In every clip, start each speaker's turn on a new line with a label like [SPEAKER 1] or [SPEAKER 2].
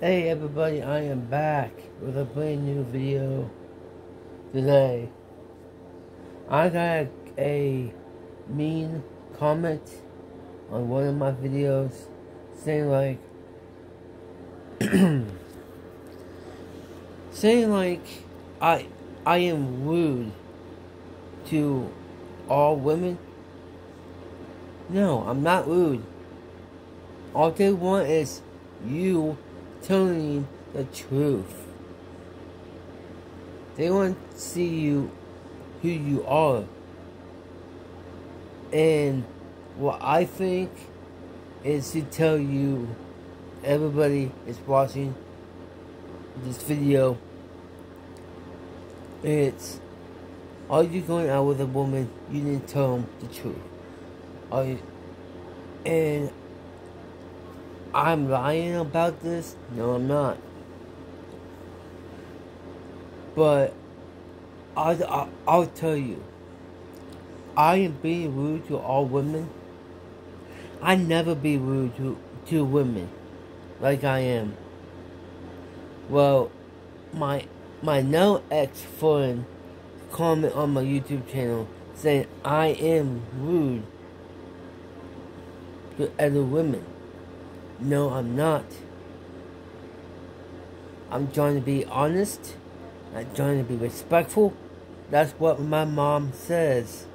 [SPEAKER 1] Hey everybody, I am back with a brand new video today. I got a mean comment on one of my videos saying like saying like I I am rude to all women. No, I'm not rude. All they want is you telling the truth. They want to see you who you are. And what I think is to tell you, everybody is watching this video, it's, are you going out with a woman, you didn't tell them the truth. Are you, and I'm lying about this? No, I'm not. But I'll, I'll, I'll tell you, I am being rude to all women. I never be rude to, to women like I am. Well, my my now ex friend comment on my YouTube channel saying I am rude to other women. No, I'm not. I'm trying to be honest. I'm trying to be respectful. That's what my mom says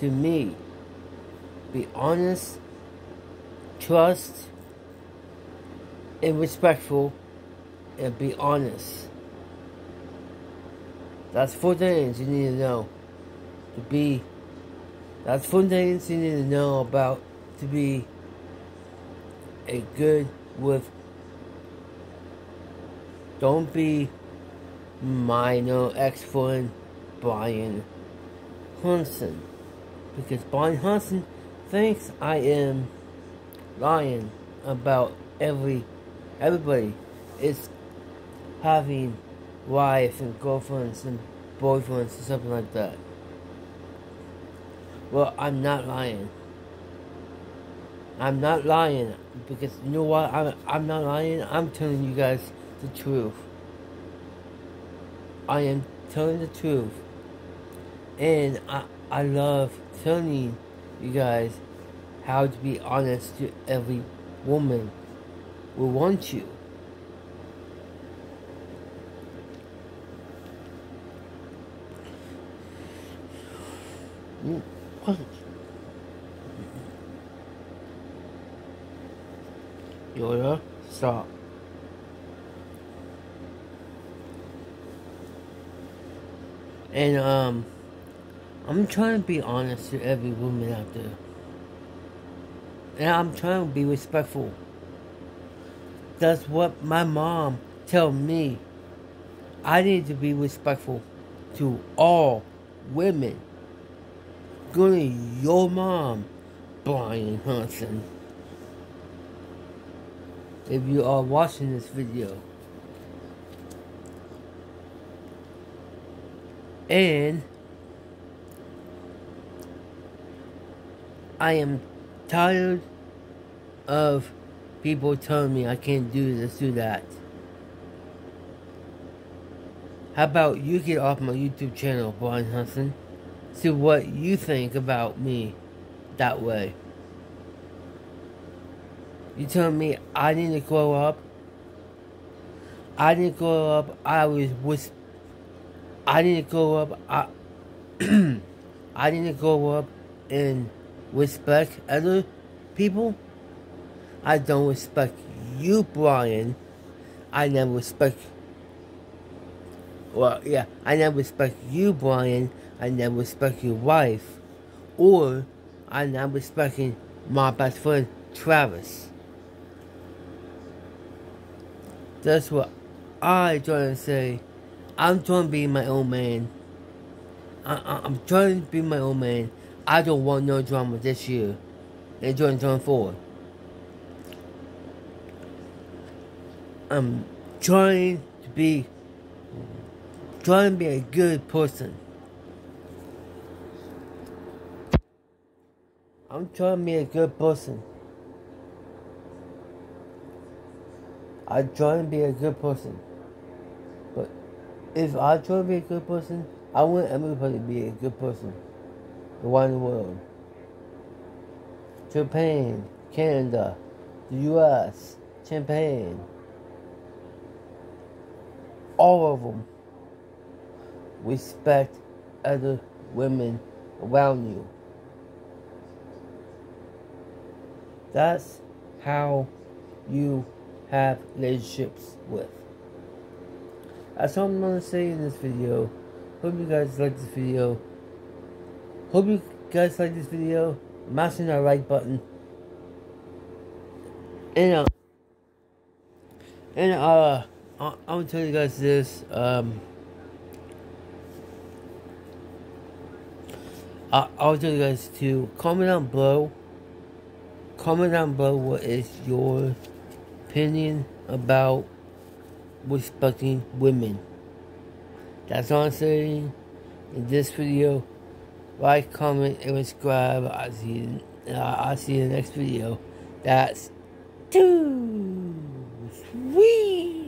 [SPEAKER 1] to me. Be honest, trust, and respectful, and be honest. That's four things you need to know. To be, that's four things you need to know about to be a good with don't be minor ex-friend Brian Hunson because Brian Hunson thinks I am lying about every everybody is having wives and girlfriends and boyfriends and something like that. Well, I'm not lying. I'm not lying because you know what? I'm I'm not lying. I'm telling you guys the truth. I am telling the truth, and I I love telling you guys how to be honest to every woman who wants you. Mm, what? Yoda, stop. And, um, I'm trying to be honest to every woman out there. And I'm trying to be respectful. That's what my mom told me. I need to be respectful to all women. Including your mom, Brian Hunson if you are watching this video. And I am tired of people telling me I can't do this, do that. How about you get off my YouTube channel, Brian Hudson? See what you think about me that way. You telling me I didn't grow up? I didn't grow up. I was with. I didn't grow up. I. I didn't grow up and respect other people. I don't respect you, Brian. I never respect. Well, yeah, I never respect you, Brian. I never respect your wife, or I never respecting my best friend Travis. That's what I try to say. I'm trying to be my own man. I, am trying to be my own man. I don't want no drama this year in 2024. I'm trying to be trying to be a good person. I'm trying to be a good person. I try to be a good person. But if I try to be a good person, I want everybody to be a good person the world. Japan, Canada, the US, Japan, all of them respect other women around you. That's how you have relationships with. That's all I'm gonna say in this video. Hope you guys like this video. Hope you guys like this video. Mashing that like button. And uh, and uh, I'm gonna tell you guys this. Um, I, I'll tell you guys to comment down below. Comment down below what is your opinion about respecting women. That's all I'm saying in this video. Like, comment, and subscribe. I'll see you, uh, I'll see you in the next video. That's too sweet.